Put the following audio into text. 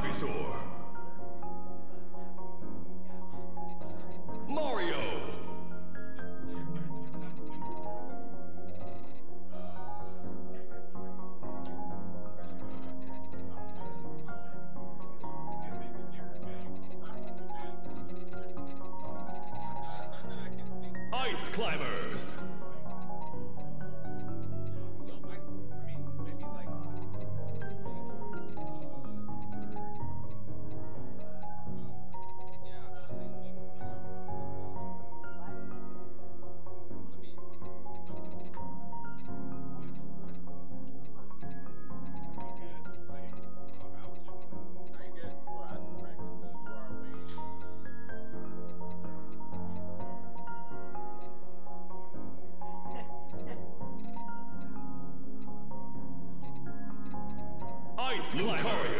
Ivysaur. Mario. Ice Climbers. Ice Lucario.